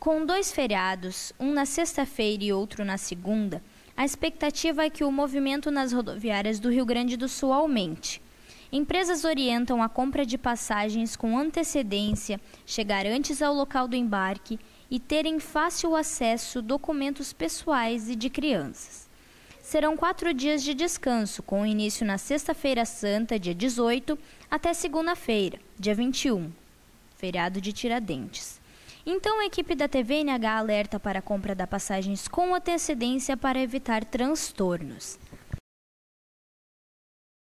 Com dois feriados, um na sexta-feira e outro na segunda, a expectativa é que o movimento nas rodoviárias do Rio Grande do Sul aumente. Empresas orientam a compra de passagens com antecedência, chegar antes ao local do embarque e terem fácil acesso documentos pessoais e de crianças. Serão quatro dias de descanso, com início na Sexta-feira Santa, dia 18, até segunda-feira, dia 21, feriado de Tiradentes. Então, a equipe da TVNH alerta para a compra da passagens com antecedência para evitar transtornos.